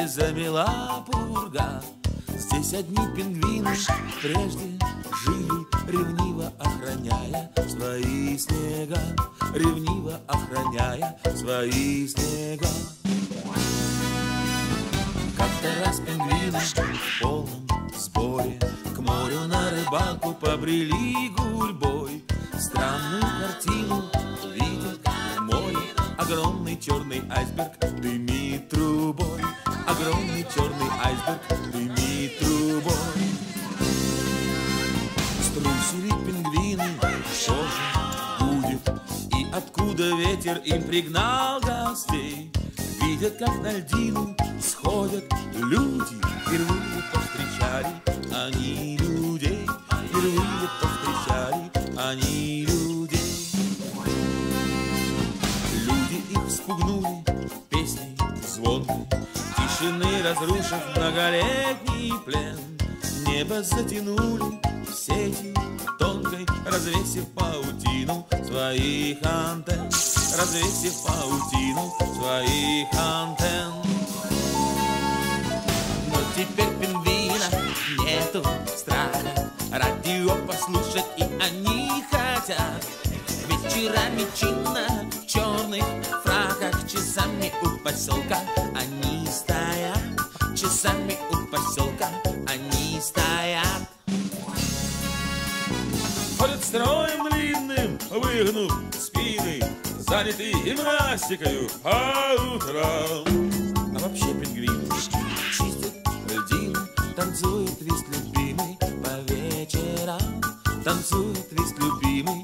где замела пурга. Здесь одни пингвины, прежде cardal dilu заняты гимнастикой по утрам. А вообще пингвинушки чистят льдин, танцует весь любимый по вечерам, танцует весь любимый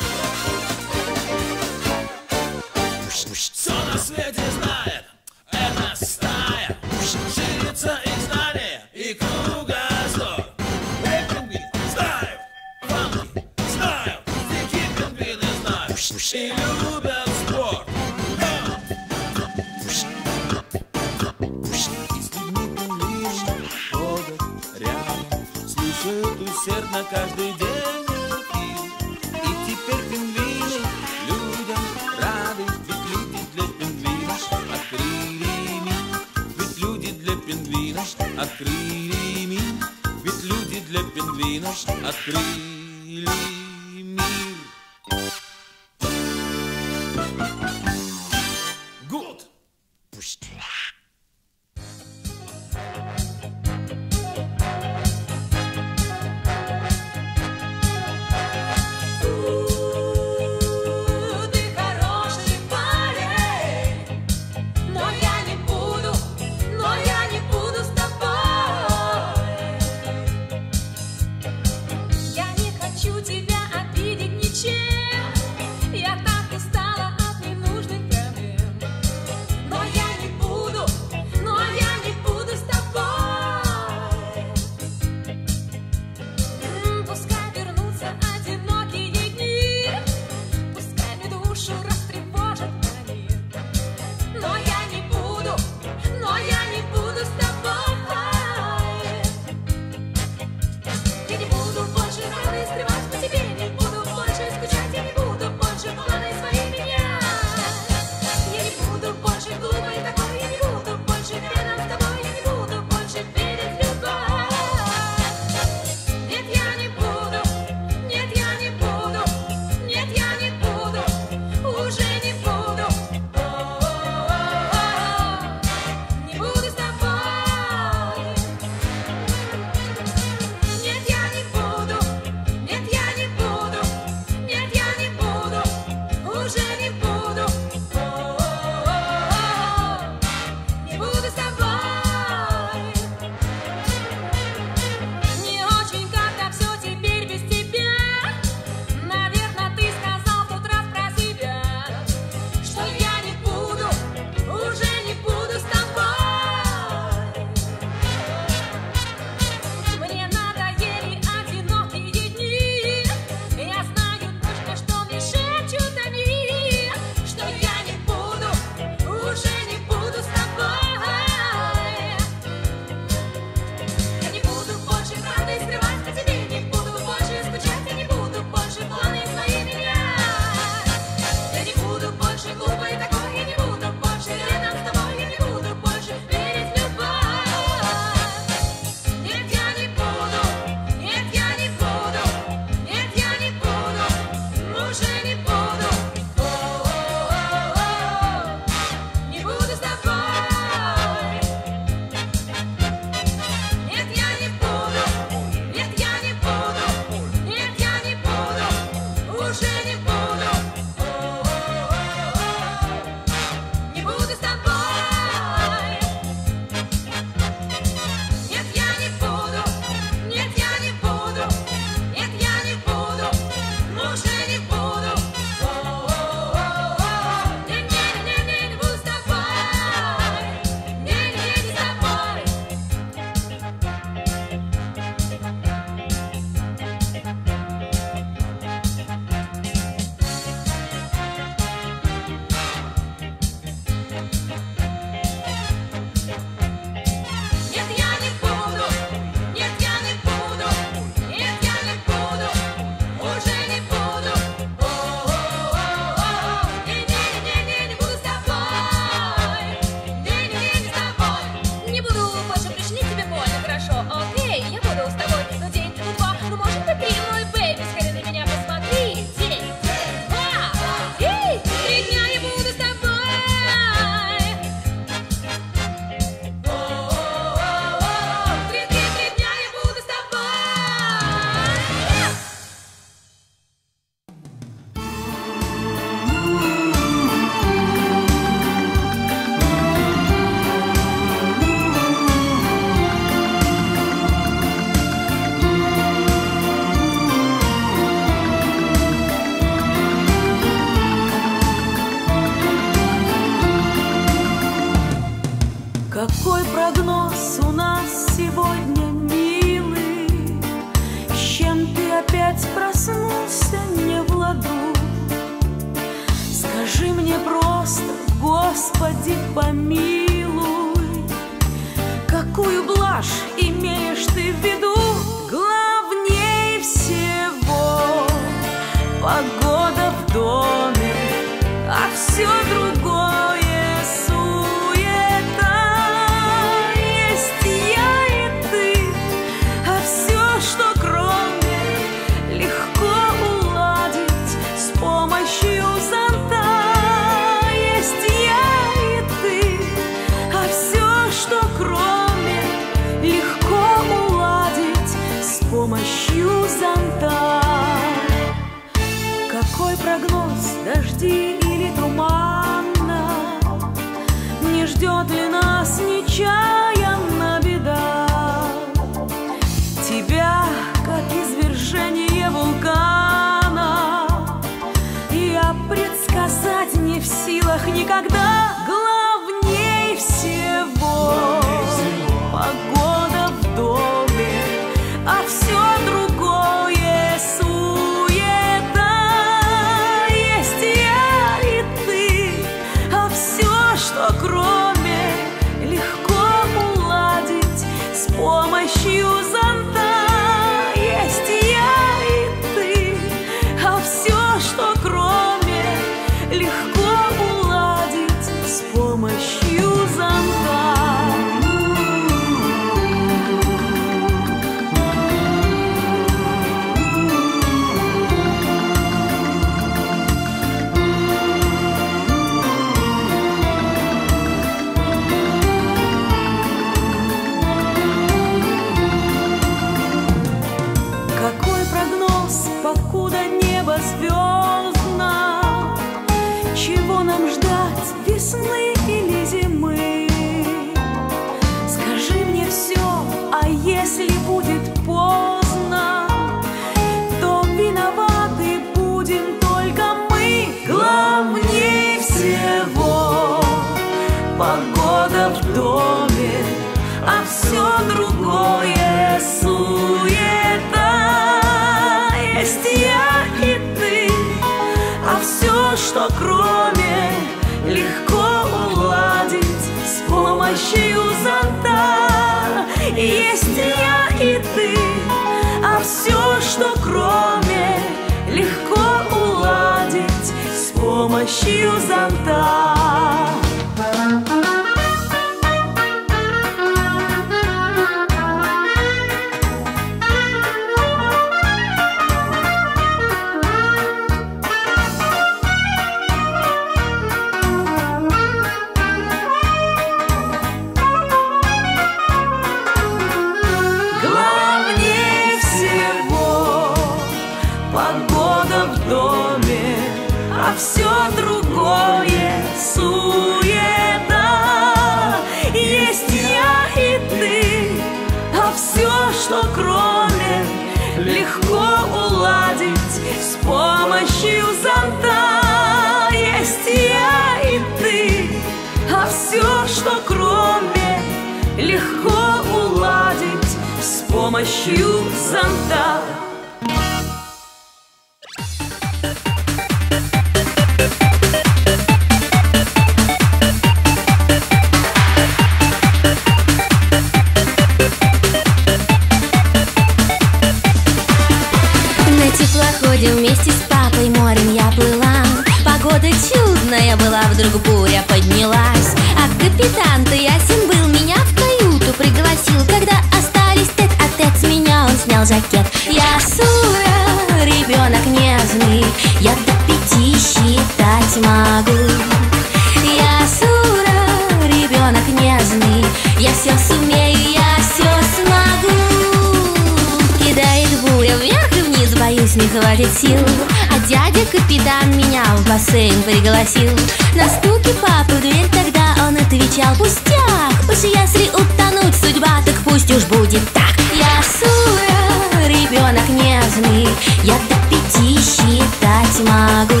нежный, Я до пяти считать могу.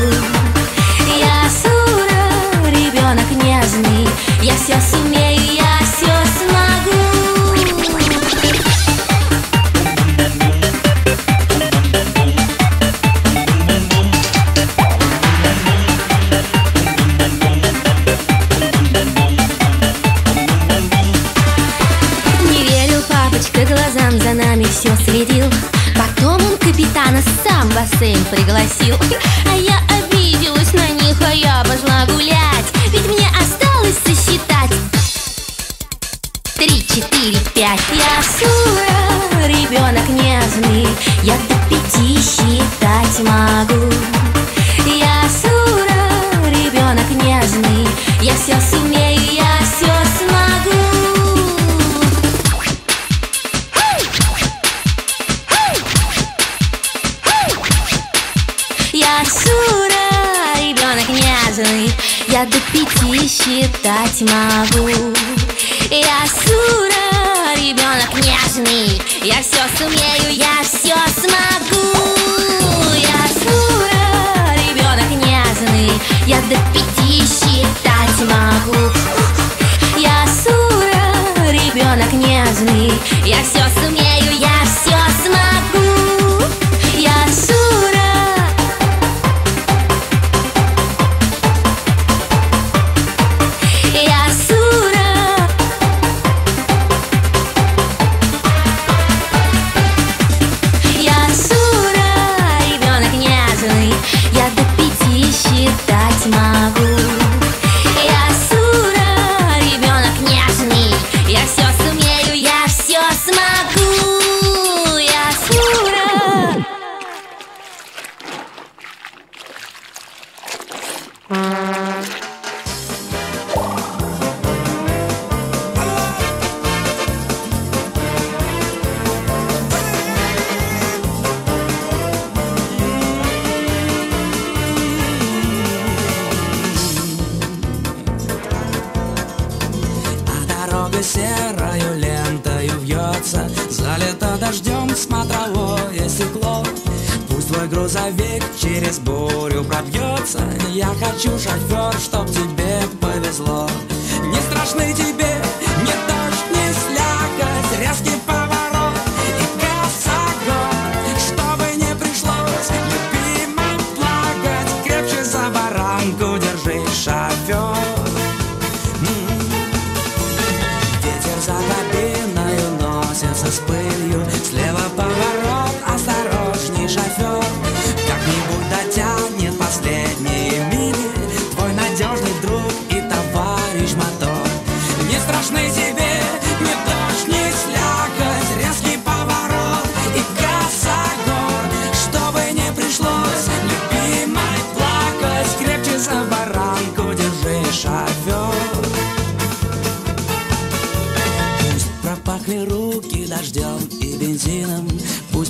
Я Сура, ребенок нежный. Я все сумею, бассейн пригласил.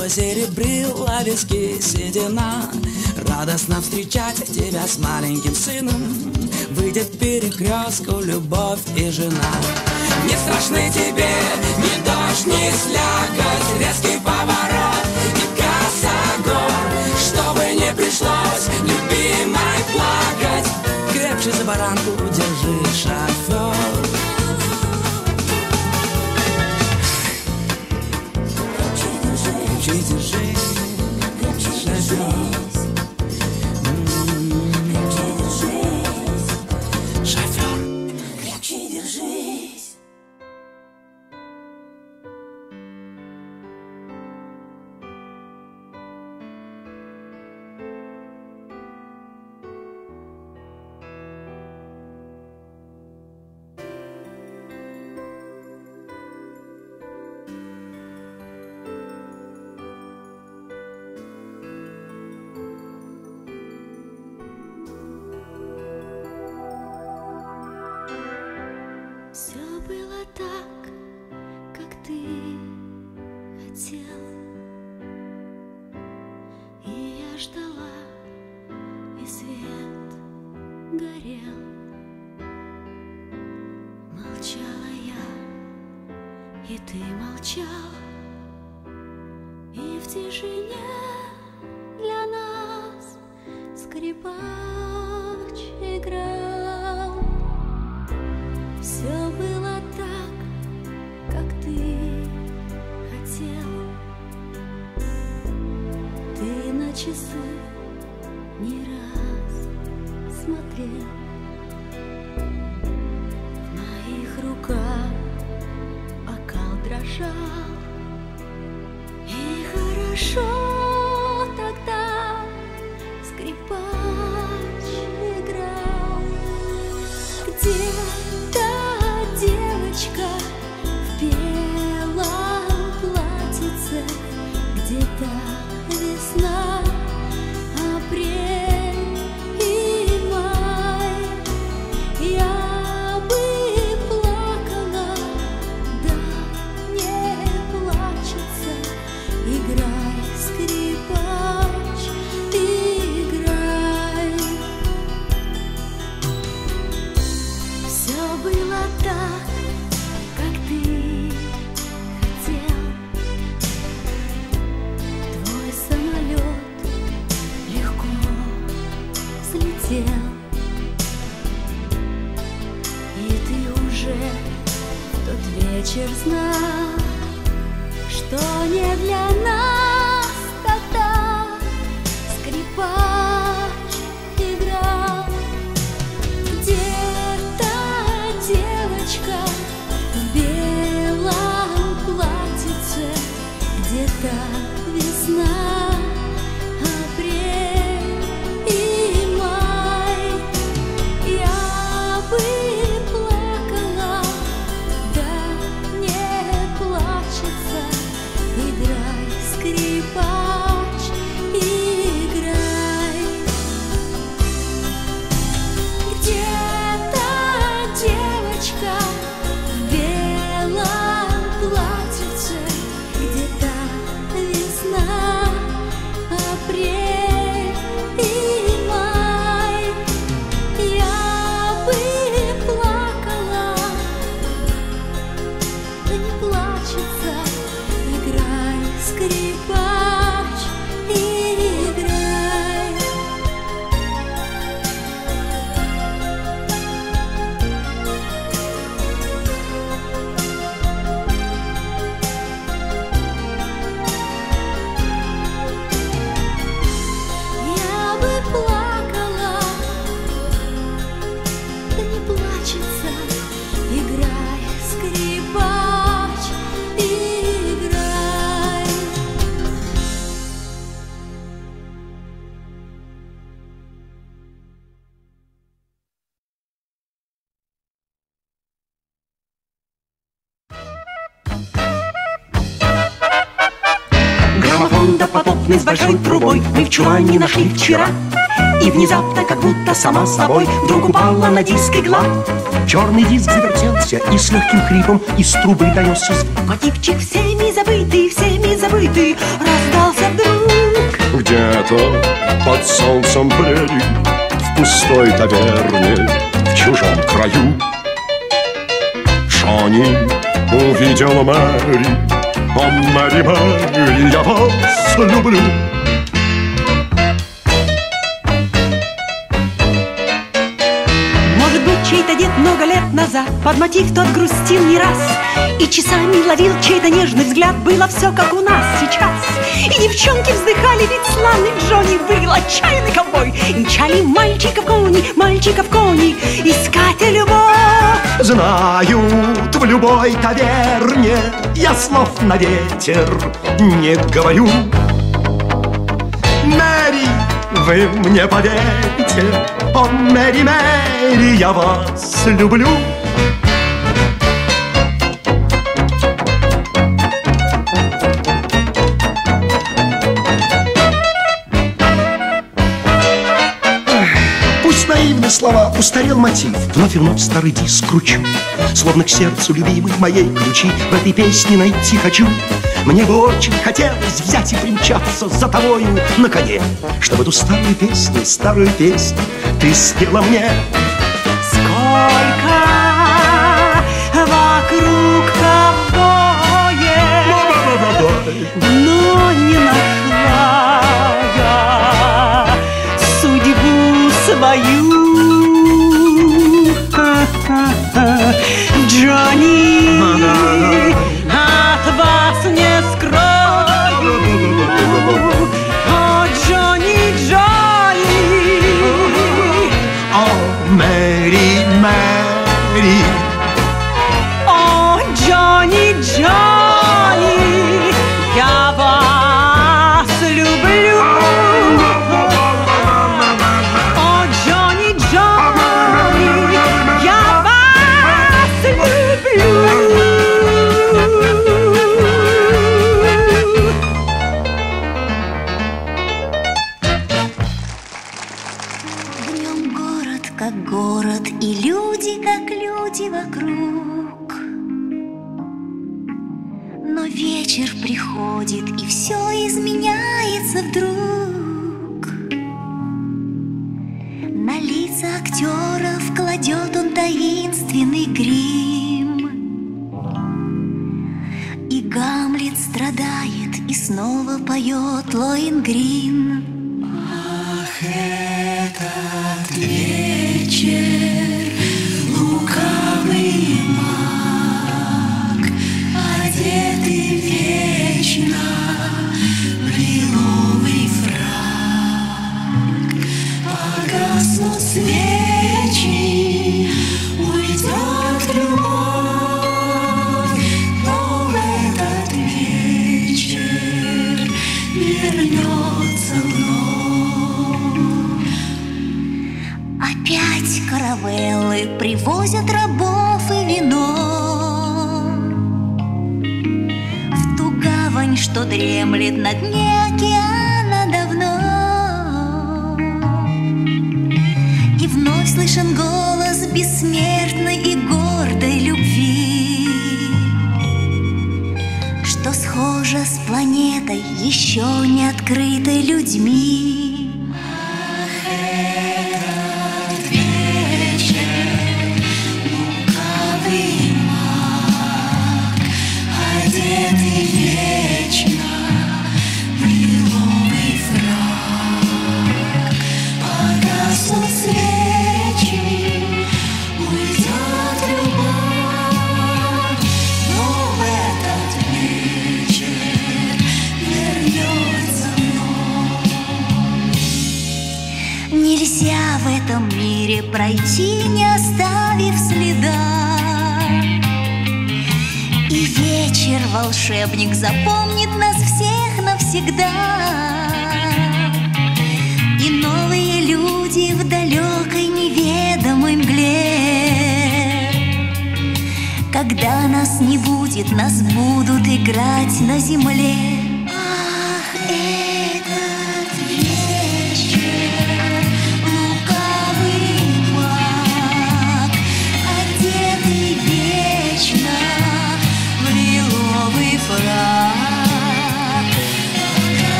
позеребрила виски седина. Радостно встречать тебя с маленьким сыном. Выйдет перекрестку любовь и жена. Не страшны тебе ни дождь, ни слякоть. Резкий поворот и косогор Чтобы не пришлось любимой плакать. Крепче за баранку держи шофер season допотопный с большой трубой. Мы в чулане нашли вчера. И внезапно, как будто сама собой Вдруг упала на диск игла. Черный диск завертелся и с легким хрипом из трубы донесся звук. Мотивчик всеми забытый, всеми забытый Раздался вдруг. Где-то под солнцем прерий, в пустой таверне, в чужом краю. Джонни увидел Мэри, Мэри, я вас люблю. Может быть, чей-то дед много лет назад Под мотив тот грустил не раз. И часами ловил чей-то нежный взгляд Было все как у нас сейчас. И девчонки вздыхали, ведь славный Джонни Был отчаянный ковбой. Мчали мальчиков кони, мальчиков кони Искать любовь Знают в любой таверне, я слов на ветер не говорю. Мэри, вы мне поверьте, о, Мэри, Мэри, я вас люблю. Слова, устарел мотив. Вновь и вновь старый диск кручу. Словно к сердцу любимой моей ключи. В этой песне найти хочу. Мне бы очень хотелось взять и примчаться За тобою на коне Чтобы эту старую песню, старую песню Ты спела мне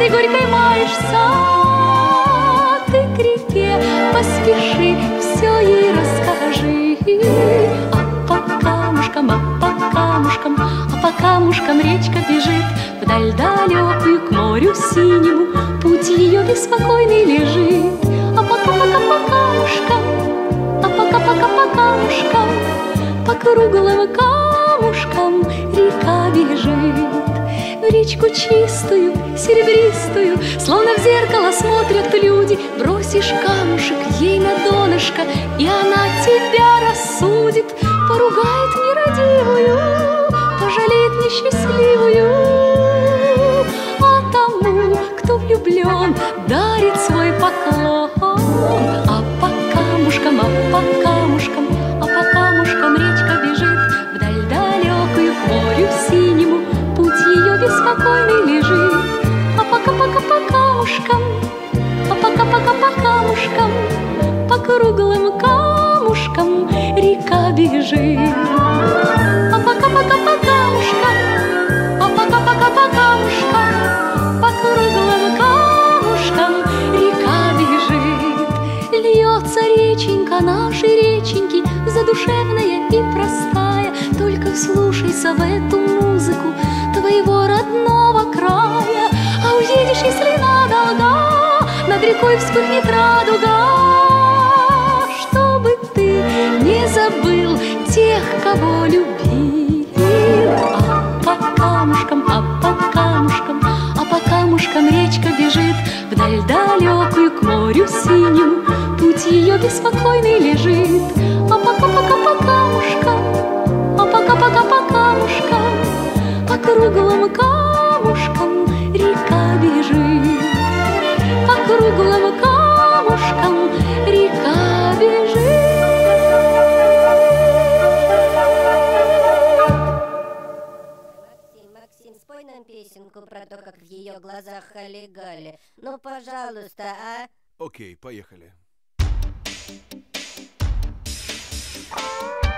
Обидой горькой маешься Ты к реке поспеши Все ей расскажи. А по камушкам, а по камушкам А по камушкам речка бежит Вдаль далекую к морю синему Путь ее беспокойный лежит. А пока-пока по камушкам А пока-пока по камушкам По круглым камушкам река бежит речку чистую, серебристую Словно в зеркало смотрят люди. Бросишь камушек ей на донышко И она тебя рассудит Поругает нерадивую Пожалеет несчастливую. А тому, кто влюблен Дарит свой поклон. А по камушкам по камушкам, а по камушкам речка ее беспокойный лежит А пока-пока по камушкам, а пока-пока по камушкам По круглым камушкам река бежит А пока-пока по камушкам, а пока-пока по камушкам По круглым камушкам река бежит. Льется реченька нашей реченьки Задушевная и простая. Только вслушайся в эту музыку Твоего родного края. А уедешь, если надолго Над рекой вспыхнет радуга. Чтобы ты не забыл Тех, кого любил. А по камушкам, а по камушкам А по камушкам речка бежит Вдаль далекую к морю синему Путь ее беспокойный лежит. А пока-пока по камушкам А пока-пока по камушкам По круглым камушкам река бежит По круглым камушкам река бежит Максим, Максим, спой нам песенку про то, как в ее глазах Хали-Гали. Ну, пожалуйста, а? Окей, поехали. В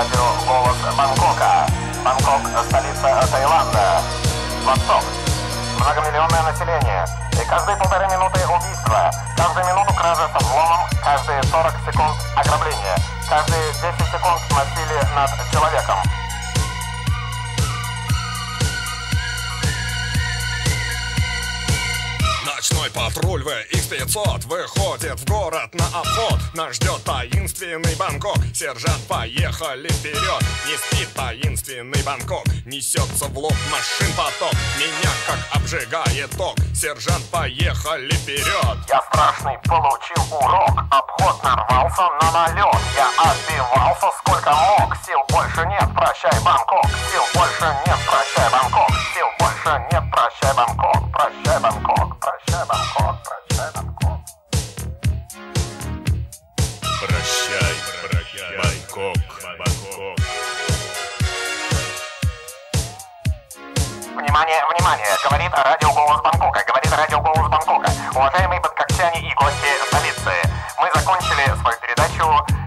Говорит радио «Голос Бангкока». Бангкок – столица Таиланда. Восток. Многомиллионное население. И каждые полторы минуты убийства. Каждую минуту кража со взломом. Каждые 40 секунд ограбление. Каждые 10 секунд насилие над человеком. Ночной патруль VX-500 выходит в город на обход Нас ждет таинственный Бангкок Сержант, поехали вперед Не спит таинственный Бангкок Несется в лоб машин поток Меня как обжигает ток Сержант, поехали вперед Я страшный получил урок. Обход нарвался на налет. Я отбивался сколько мог. Сил больше нет, прощай, Бангкок. Сил больше нет, прощай, Бангкок. Сил больше нет, прощай, Бангкок. Прощай, Бангкок. Прощай, Бангкок. Внимание, внимание! Говорит радио «Голос Бангкока». Говорит радио «Голос Бангкока». Уважаемые бангкокчане и гости столицы, мы закончили свою передачу.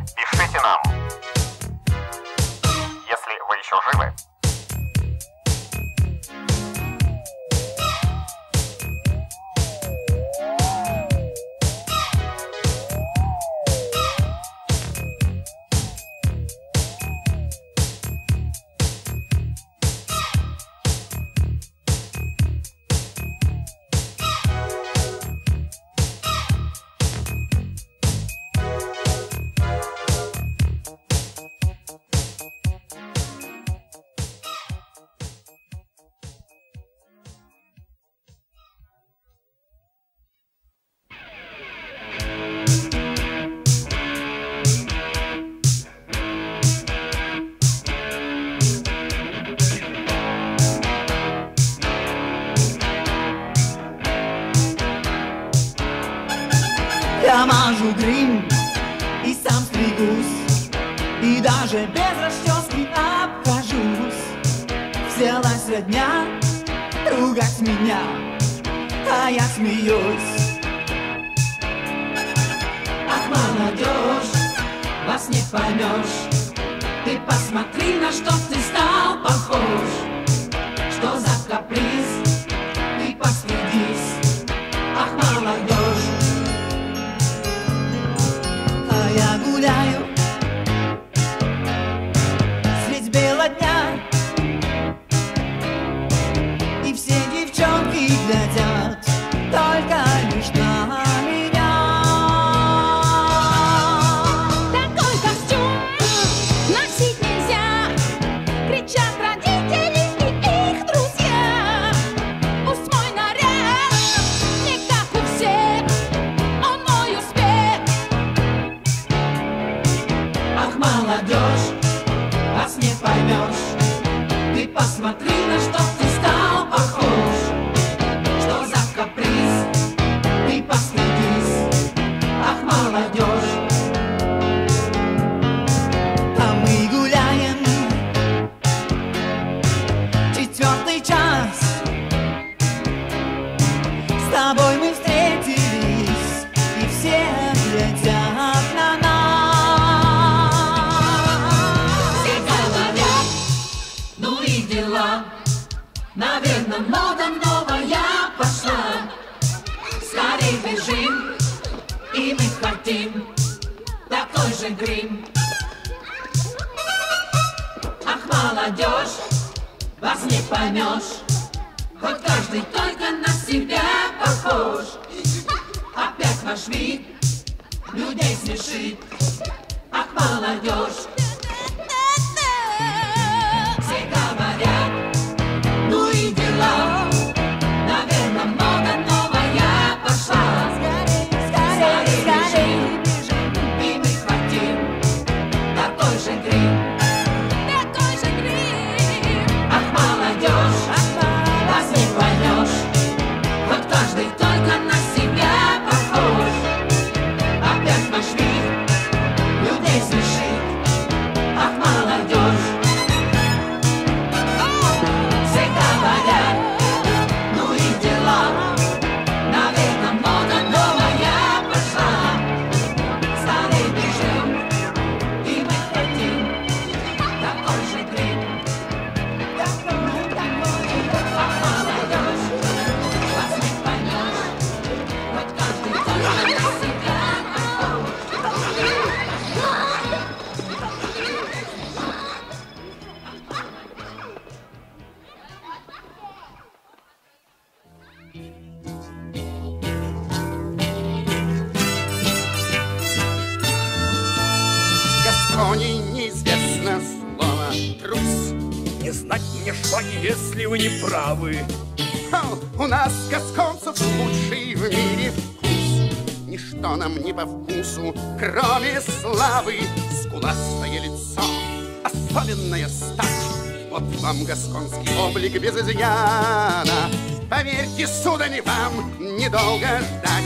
Вам гасконский облик без изъяна. Поверьте, сударь, вам недолго ждать.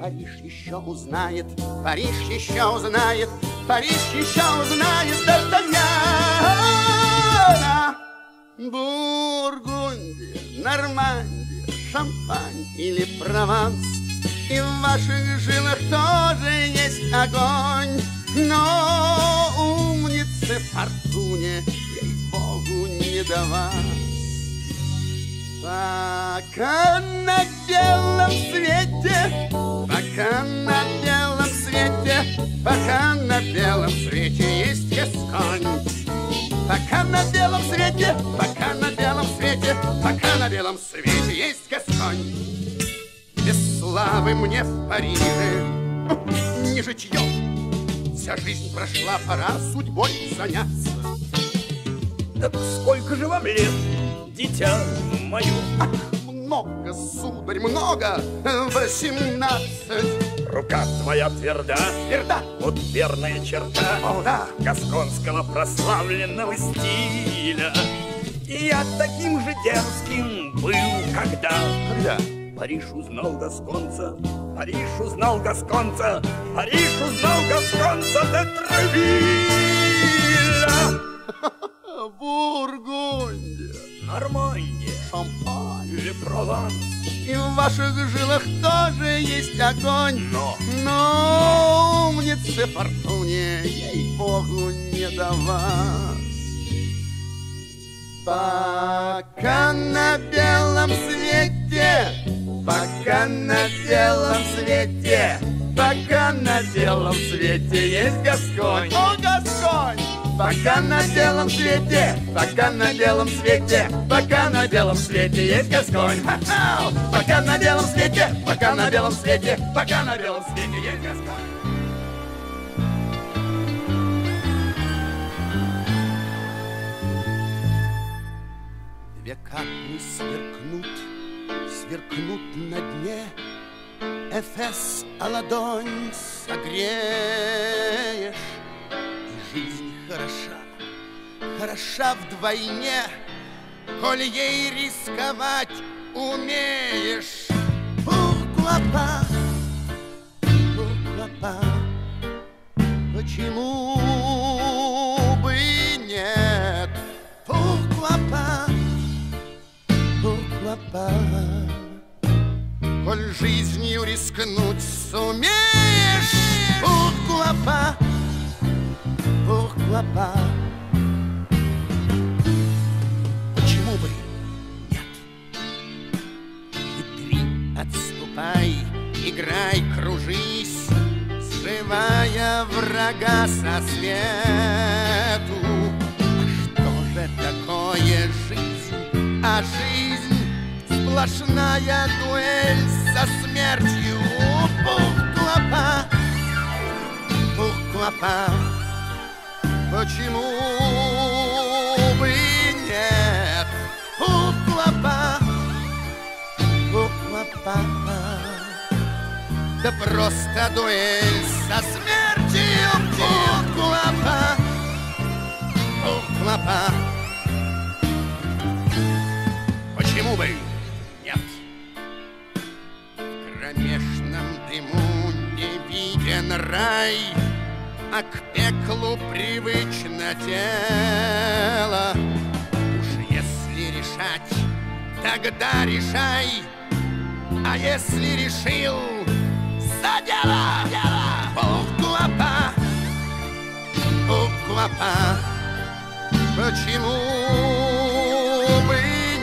Париж еще узнает, Париж еще узнает, Париж еще узнает Д'Артаньяна. Бургундия, Нормандия, Шампань или Прованс. не житье. Вся жизнь прошла, пора судьбой заняться. Так сколько же вам лет, дитя мое? Ах, много, сударь, много, восемнадцать. Рука твоя тверда, Тверда. вот верная черта О, да. Гасконского прославленного стиля. И я таким же дерзким был, когда Когда? Париж узнал гасконца, Париж узнал гасконца, Париж узнал гасконца де Тревилля. Бургундия, Нормандия Шампань. или Прованс. И в ваших жилах тоже есть огонь. Но Но умнице фортуне, ей-богу, не до вас. Пока на белом свете, пока на белом свете, пока на белом свете есть Гасконь. О, Гасконь! Пока на белом свете, пока на белом свете, пока на белом свете есть Гасконь. Ха-ха! Пока на белом свете, пока на белом свете, пока на белом свете есть Гасконь. Две капли сверкнут, сверкнут на дне, Эфес, а ладонь согреешь, И жизнь хороша, хороша вдвойне, Коль ей рисковать умеешь. Pourquoi pourquoi Почему бы нет? Pourquoi pas? Коль жизнью рискнуть сумеешь. Pourquoi pas, pourquoi pas Почему бы нет? Хитри, отступай, играй, кружись Срывая врага со свету. А Что же такое жизнь, а жизнь сплошная дуэль со смертью. Пух-клопа, пух-клопа, почему бы нет? Пух-клопа, пух-клопа. Да просто дуэль со смертью Пух-клопа, пух-клопа. Почему бы кромешном дыму не виден рай, А к пеклу привычно тело. Уж если решать, тогда решай, А если решил, за дело! Пух-клопа, пух-клопа, Почему бы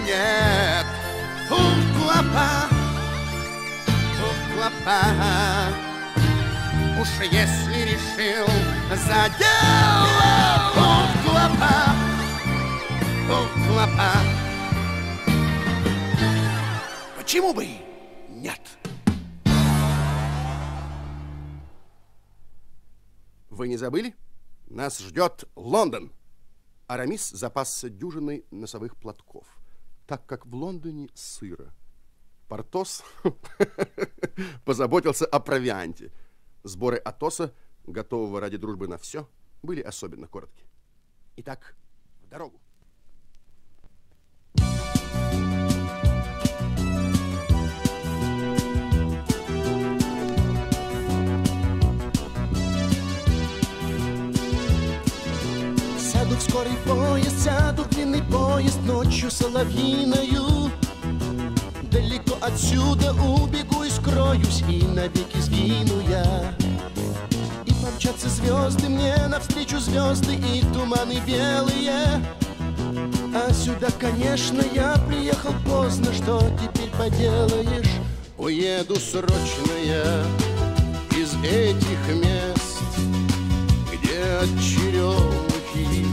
нет? Пух-клопа, пух-клопа, Уж если решил за дело Пух-клопа, пух-клопа, Почему бы нет? Вы не забыли? Нас ждет Лондон. Арамис запасся дюжиной носовых платков, так как в Лондоне сыро. Портос позаботился о провианте. Сборы Атоса, готового ради дружбы на все, были особенно коротки. Итак, в дорогу. Сяду в скорый поезд, сяду в длинный поезд ночью соловьиною. Далеко отсюда убегу и скроюсь, и навеки сгину я. И помчатся звезды мне навстречу звезды и туманы белые. А сюда, конечно, я приехал поздно, что теперь поделаешь? Уеду срочно я из этих мест, где от черемухи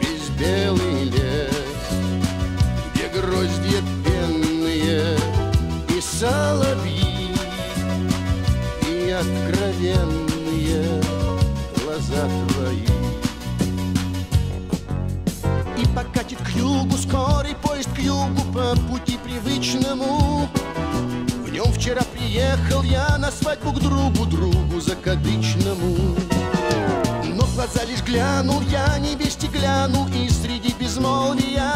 весь белый соловьи, и откровенные глаза твои. И покатит к югу скорый поезд к югу по пути привычному. В нем вчера приехал я на свадьбу к другу, другу закадычному. Но глаза лишь глянул я, невесте глянул, и среди безмолвия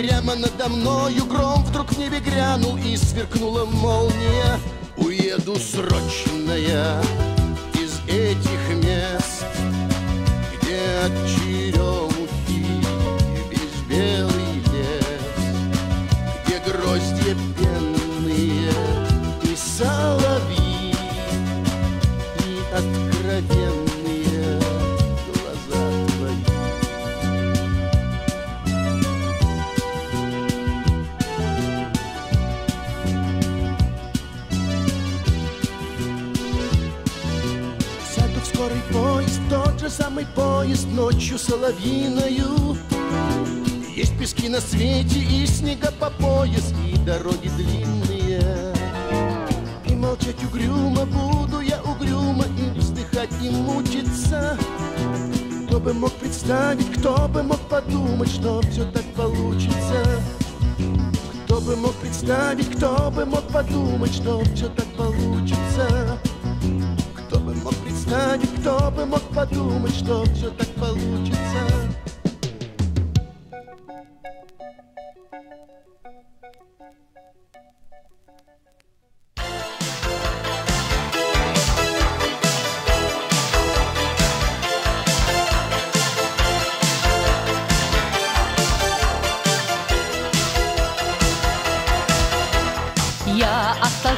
Прямо надо мною гром вдруг в небе грянул, и сверкнула молния. Уеду срочно я из этих мест, где от черемухи самый поезд ночью соловьиною. Есть пески на свете и снега по пояс, и дороги длинные. И молчать угрюмо буду я угрюмо, и вздыхать и мучиться. Кто бы мог представить, кто бы мог подумать, что все так получится. Кто бы мог представить, кто бы мог подумать, что все так получится. Представить, кто бы мог подумать, что все так получится.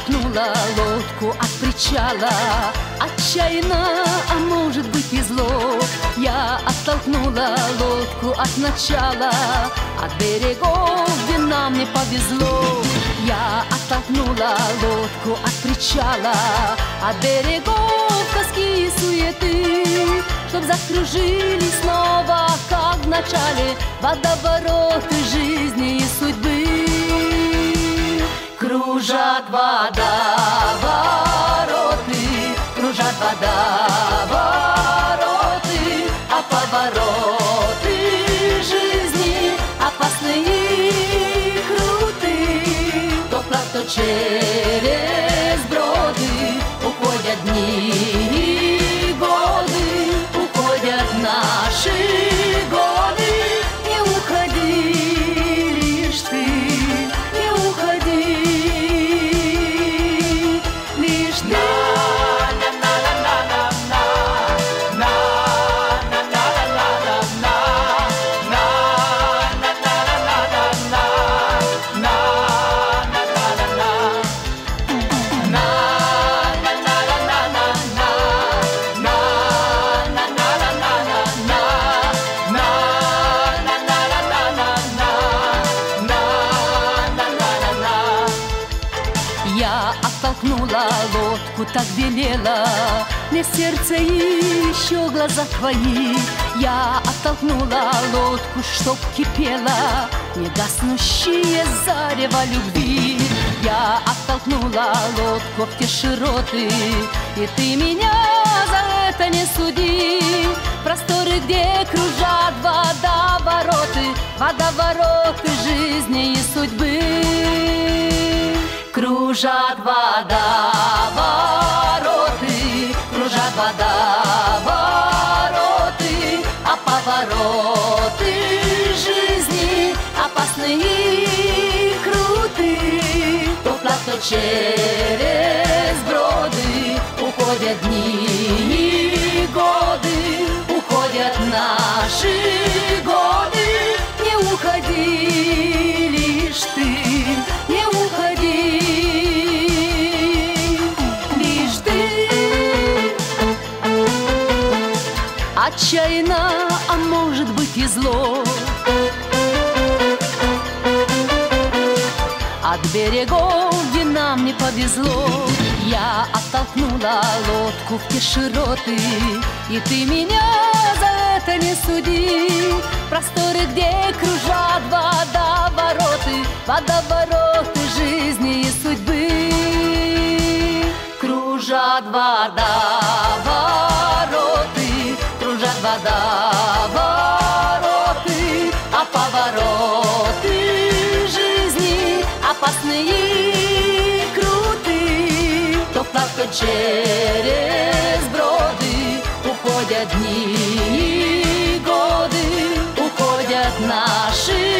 Оттолкнула лодку от причала, от Отчаянно, а может быть и зло. Я оттолкнула лодку от начала. От берегов, где нам не повезло. Я оттолкнула лодку от причала. От берегов тоски и суеты Чтоб закружились снова, как в начале. Водовороты жизни и судьбы Кружат водовороты, кружат водовороты, а повороты жизни опасные и круты. То вплавь, то через броды уходят дни так велела. Мне сердце еще глаза твои. Я оттолкнула лодку, чтоб кипела. Не гаснущие зарево любви. Я оттолкнула лодку в те широты И ты меня за это не суди. Просторы, где кружат водовороты. Водовороты жизни и судьбы Кружат водовороты, кружат водовороты, а повороты жизни опасные и круты. То вплавь, то через броды уходят дни и годы, уходят наши годы. Не уходи лишь ты, Отчаянно, а может быть и зло. От берегов, где нам не повезло. Я оттолкнула лодку в те широты И ты меня за это не суди. Просторы, где кружат водовороты Водовороты жизни и судьбы. Кружат водовороты, и круты То вплавь, то через броды уходят дни и годы Уходят наши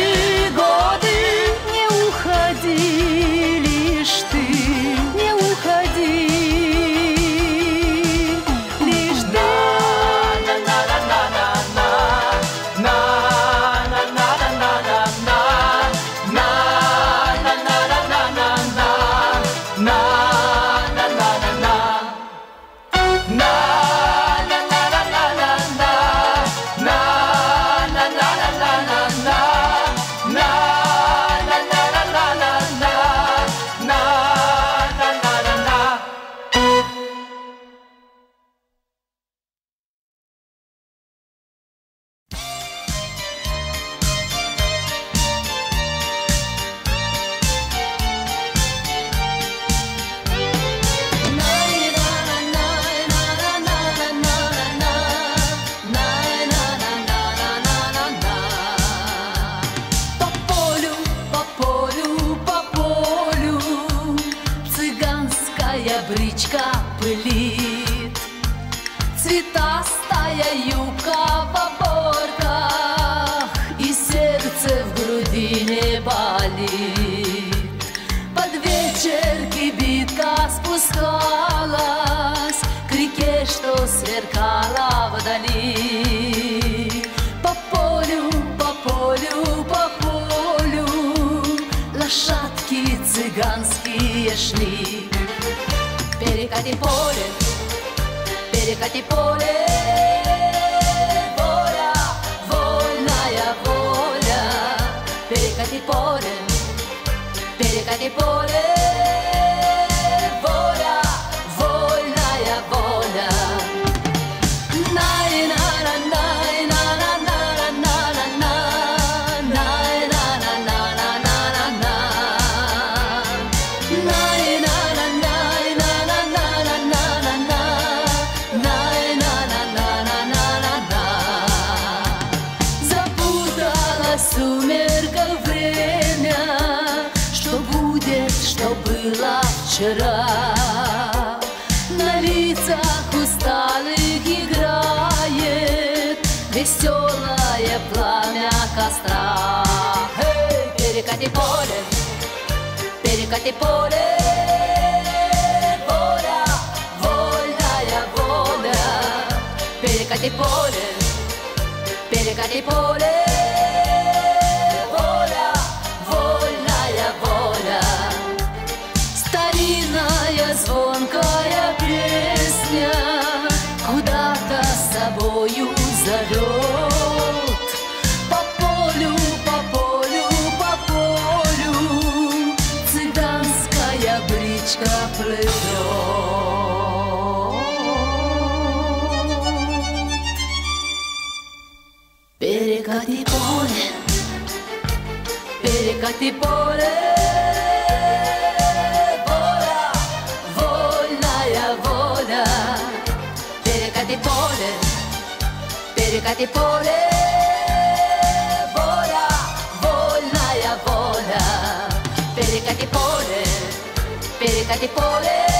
Espérate por él.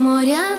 Моря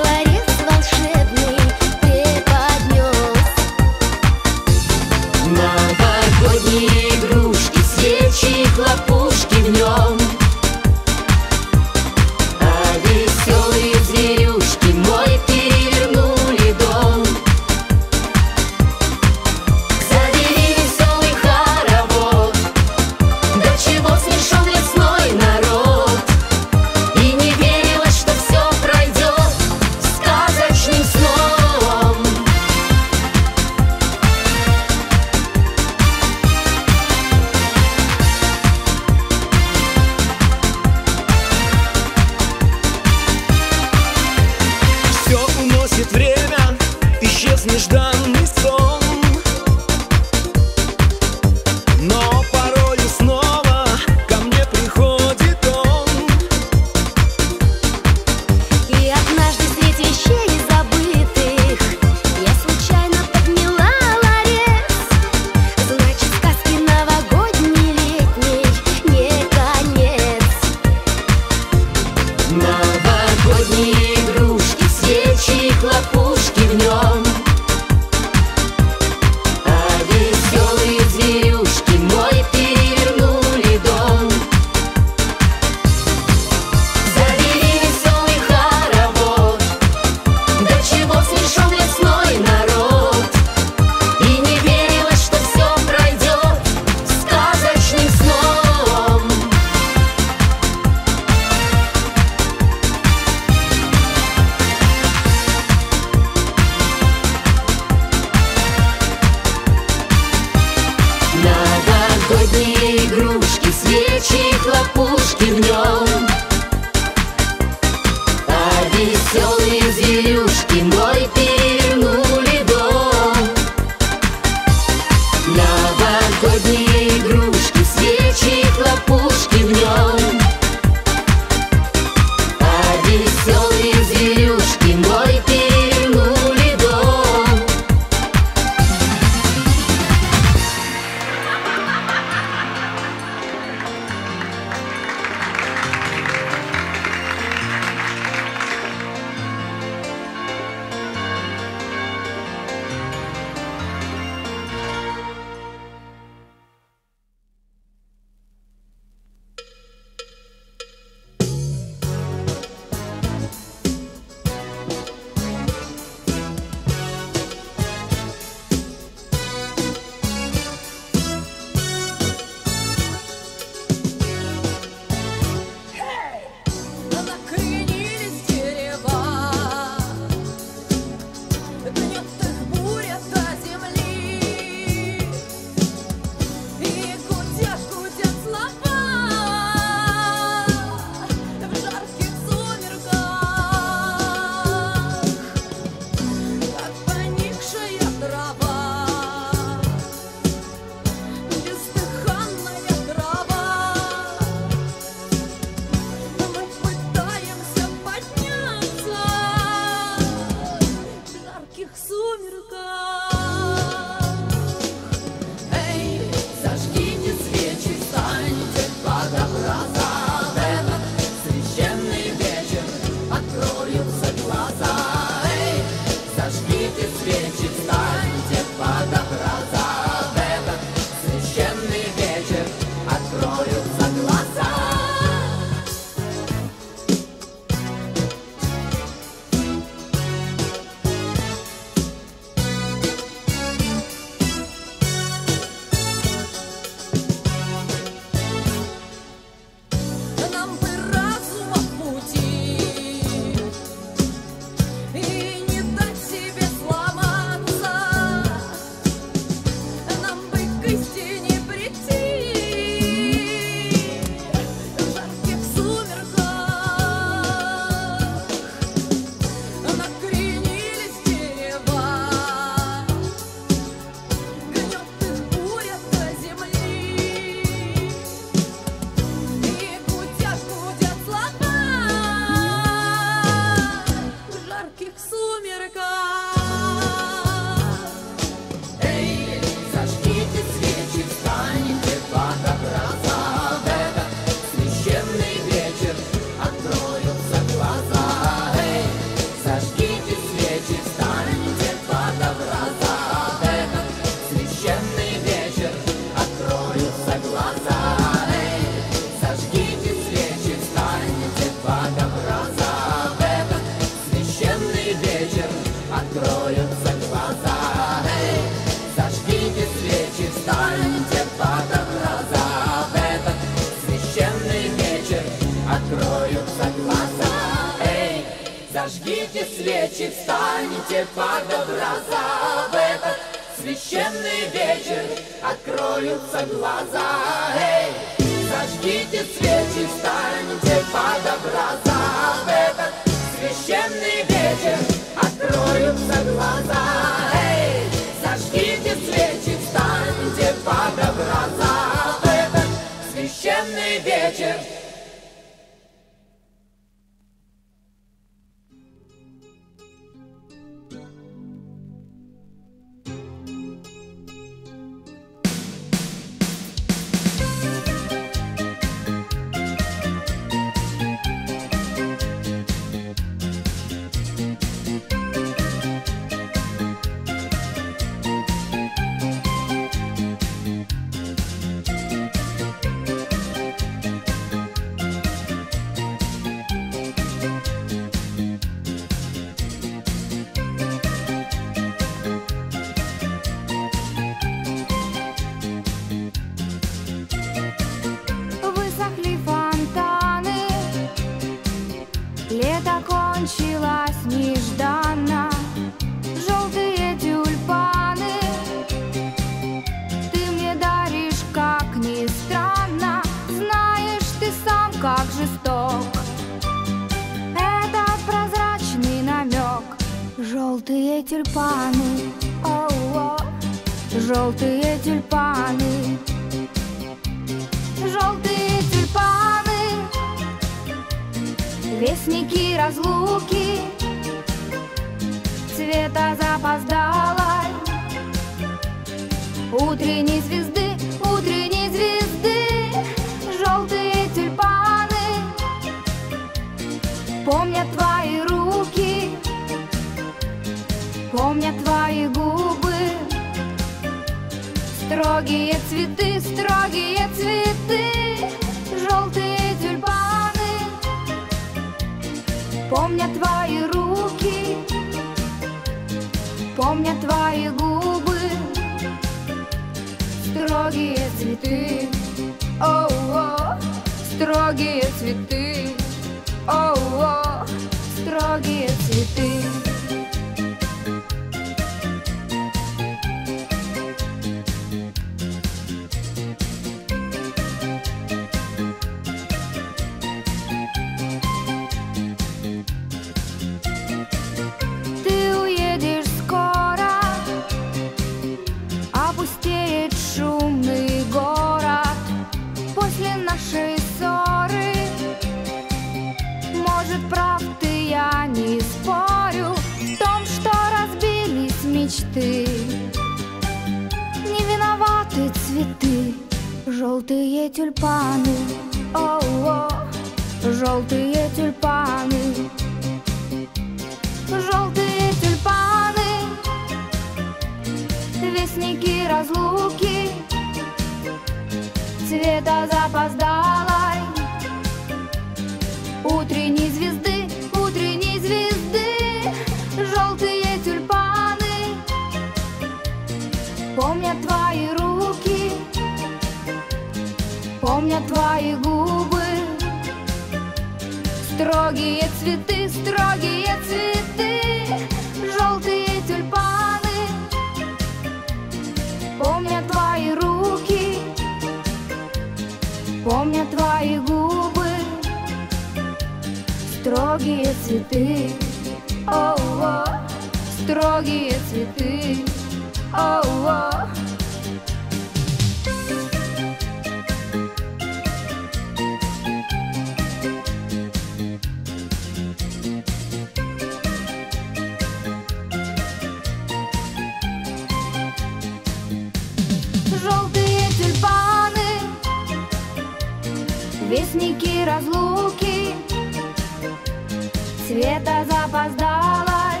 света запоздалой.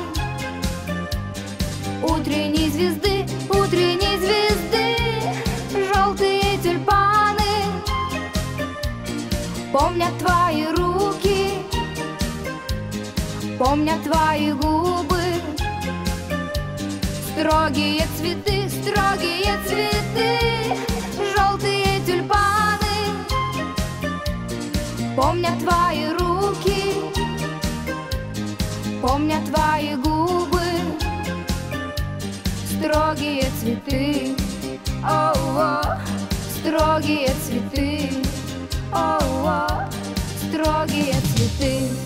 Утренней звезды, утренней звезды Желтые тюльпаны Помнят твои руки Помнят твои губы. Строгие цветы, строгие цветы Желтые тюльпаны Помнят твои руки. Помнят твои губы, строгие цветы, о, строгие цветы, о, -о строгие цветы.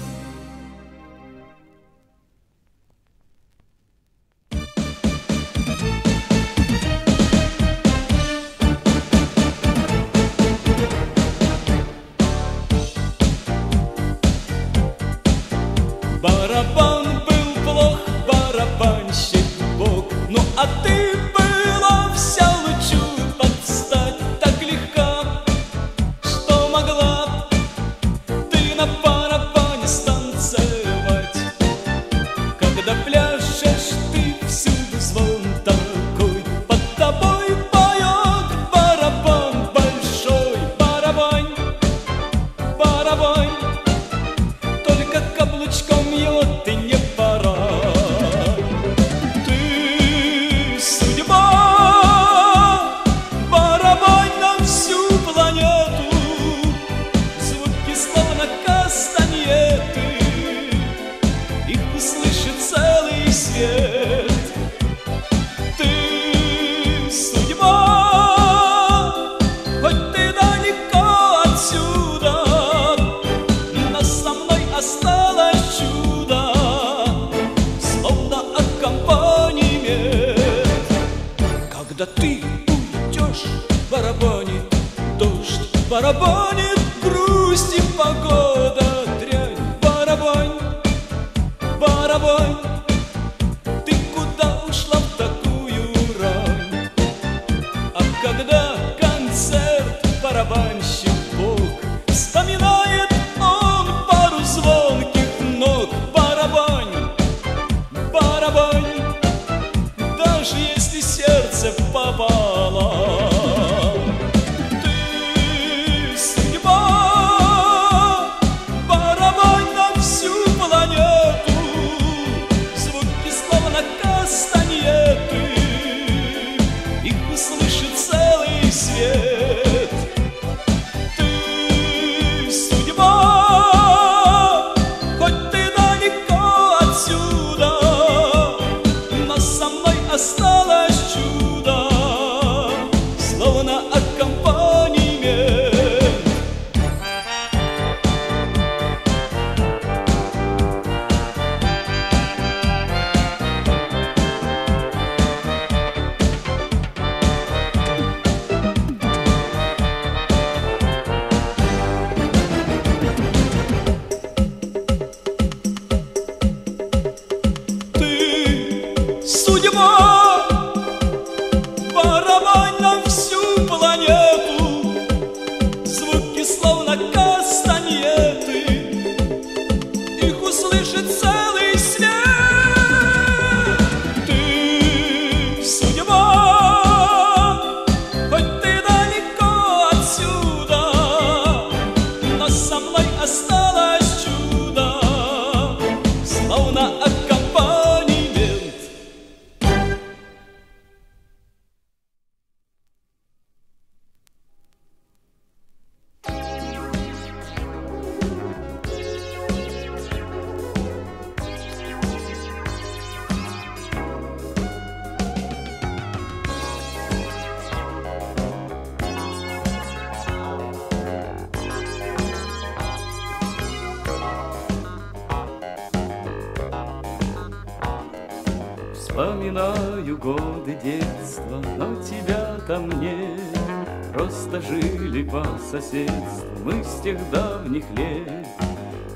Соседству мы с тех давних лет.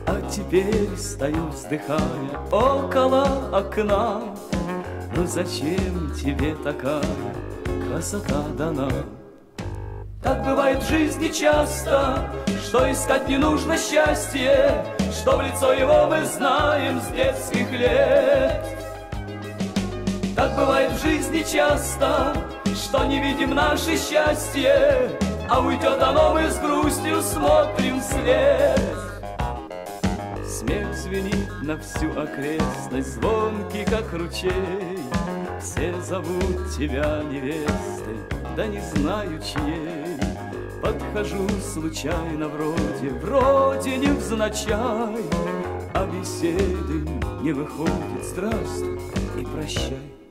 А теперь стою, вздыхая, около окна. Ну зачем тебе такая красота дана? Так бывает в жизни часто, что искать не нужно счастье, что в лицо его мы знаем с детских лет. Так бывает в жизни часто, что не видим наше счастье, а уйдет оно, мы с грустью смотрим вслед. Смех звенит на всю окрестность, звонкий, как ручей. Все зовут тебя невестой, да не знаю чьей. Подхожу случайно вроде, вроде невзначай, А беседы не выходит, здравствуй и прощай.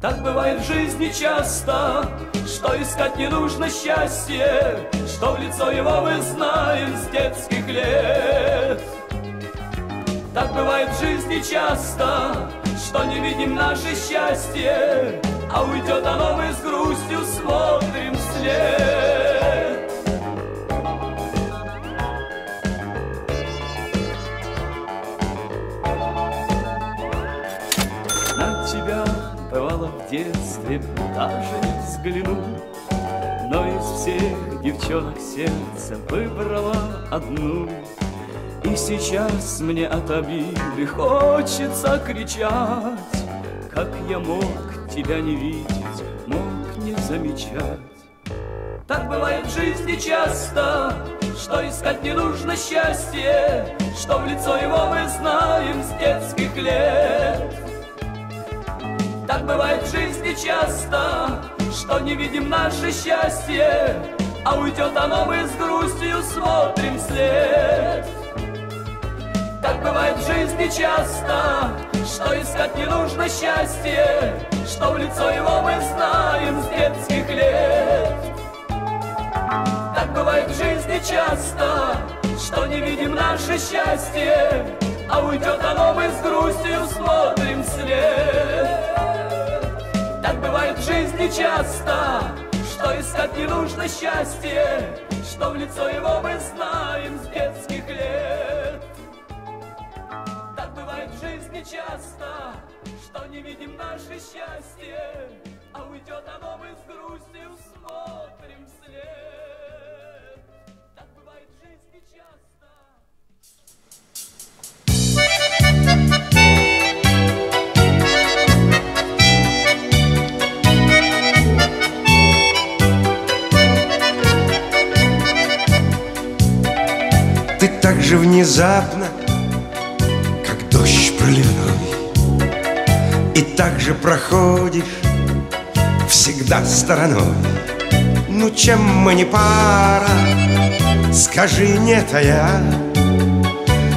Так бывает в жизни часто, что искать не нужно счастье, Что в лицо его мы знаем с детских лет. Так бывает в жизни часто, что не видим наше счастье, А уйдет оно, мы с грустью смотрим вслед. В детстве даже не взгляну, Но из всех девчонок сердце выбрала одну. И сейчас мне от обиды хочется кричать, Как я мог тебя не видеть, мог не замечать. Так бывает в жизни часто, что искать не нужно счастье, Что в лицо его мы знаем с детских лет. Так бывает в жизни часто, что не видим наше счастье, А уйдет оно, мы с грустью смотрим вслед. Так бывает в жизни часто, что искать не нужно счастье, Что в лицо его мы знаем с детских лет. Так бывает в жизни часто, что не видим наше счастье, а уйдет оно, мы с грустью смотрим вслед. Бывает в жизни часто, что искать не нужно счастье, что в лицо его мы знаем с детских лет. Так бывает в жизни часто, что не видим наше счастье, а уйдет оно, мы с грустью смотрим вслед. Же внезапно, как дождь проливной, И так же проходишь всегда стороной. Ну чем мы не пара, скажи нет, а я,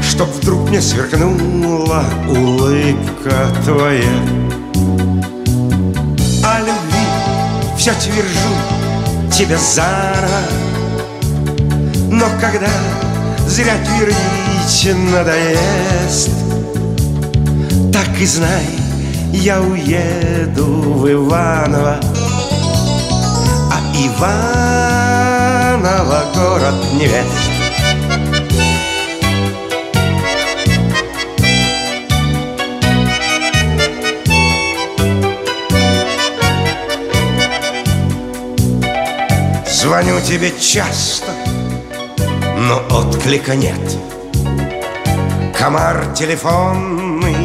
Чтоб вдруг не сверкнула улыбка твоя. О любви все твержу тебе заново, но когда зря твердить надоест, так и знай, я уеду в Иваново, а Иваново город невест. Звоню тебе часто, но отклика нет. Комар телефонный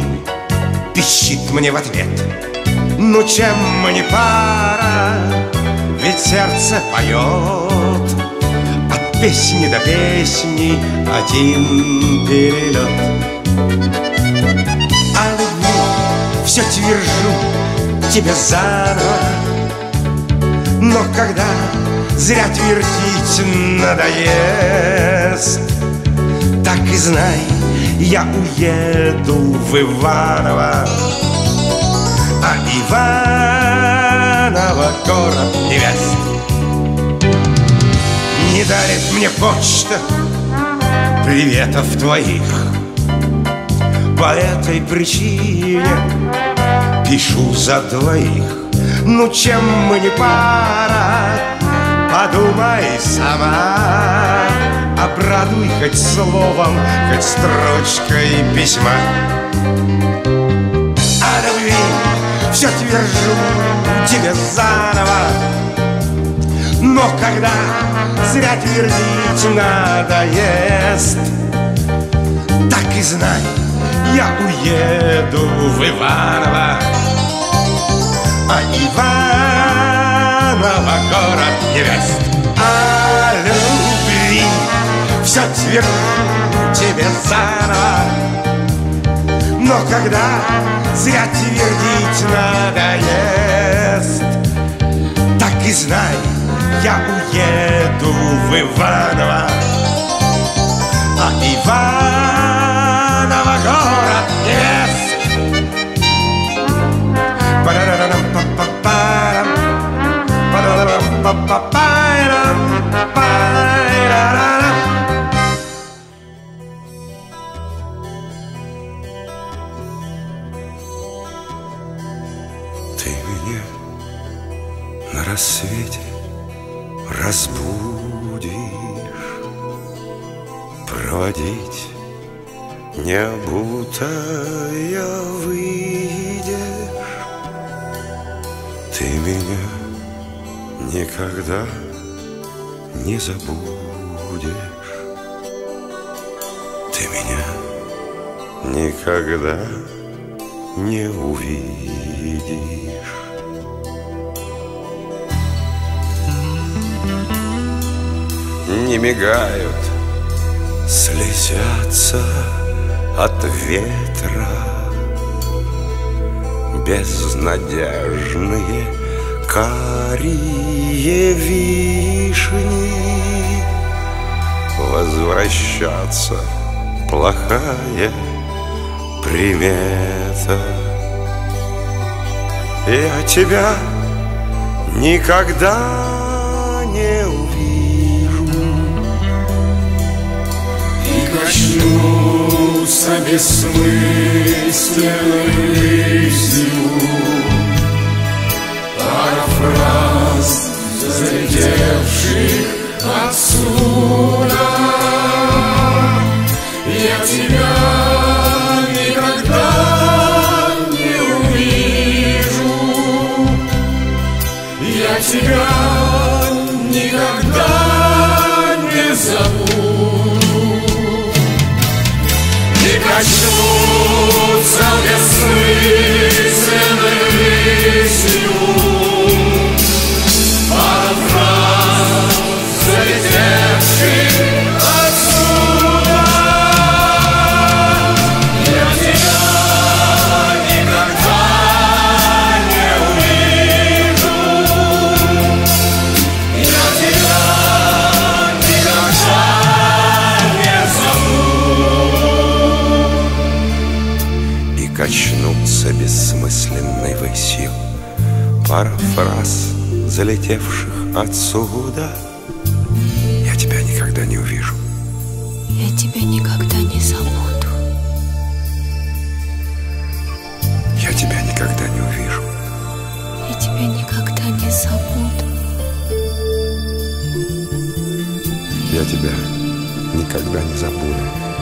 пищит мне в ответ. Ну чем мы не пара, ведь сердце поет. От песни до песни один перелет. О любви все твержу тебе заново, но когда зря твердить надоест, так и знай, я уеду в Иваново, а Иваново город невест. Не дарит мне почта приветов твоих, по этой причине пишу за двоих. Ну чем мы не пара, подумай сама Обрадуй хоть словом, хоть строчкой письма. О любви все твержу тебе заново. Но когда зря твердить надоест Так и знай, я уеду в Иваново. А Иваново город невест. О любви все тверду тебе заново Но когда зря твердить надоест Так и знай, я уеду в Иваново. А Иваново Ты меня на рассвете разбудишь. Проводить не обутая выйдешь никогда не забудешь. Ты меня никогда не увидишь. Не мигают, слезятся от ветра. Безнадежные карие вишни. Возвращаться плохая примета. Я тебя никогда не увижу. Качнутся бессмысленной рысью Парафраз залетевших отсюда. Я тебя никогда не увижу. Я тебя никогда не забуду И качнутся бессмысленной залетевших отсюда Я тебя никогда не увижу Я тебя никогда не забуду. Я тебя никогда не увижу Я тебя никогда не забуду. Я тебя никогда не забуду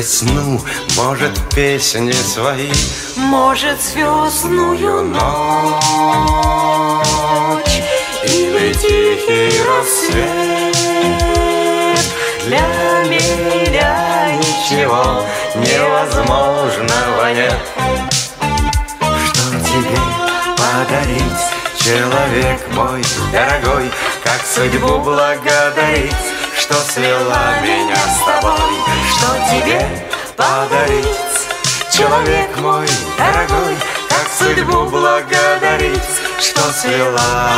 весну, может, песни свои, Может, звездную ночь или тихий рассвет. Для меня Ничего невозможного нет. Что тебе подарить, человек мой дорогой, как судьбу благодарить, что свела меня с тобой. Что тебе подарить, человек мой дорогой, как судьбу благодарить, что свела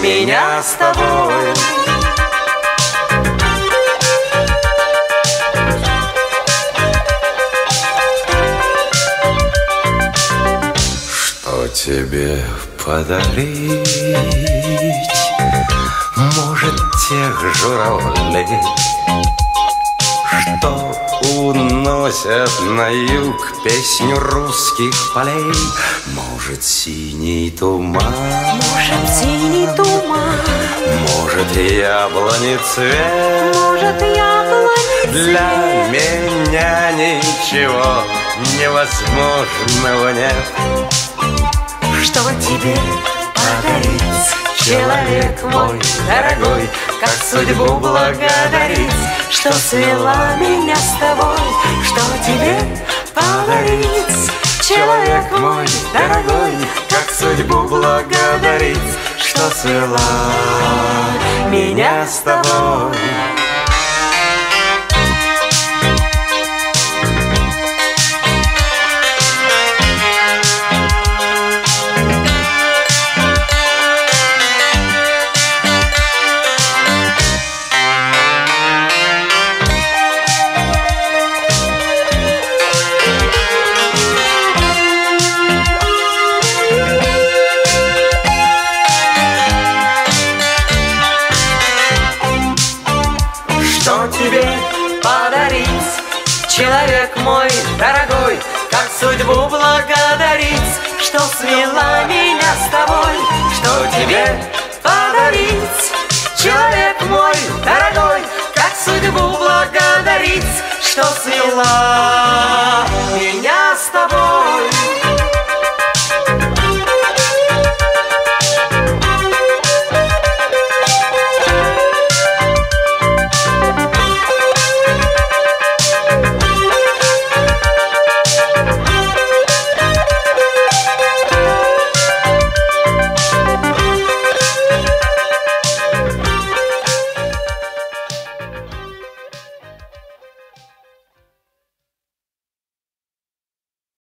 меня с тобой. Что тебе подарить? Тех журавлей, Что уносят на юг песню русских полей? Может, синий туман? Может, синий туман Может, яблони цвет? Может, яблони Для меня ничего невозможного нет. Что тебе подарить, человек мой дорогой, как судьбу благодарить, что свела меня с тобой, что тебе подарить, человек мой дорогой, как судьбу благодарить, что свела меня с тобой. Что свела меня с тобой.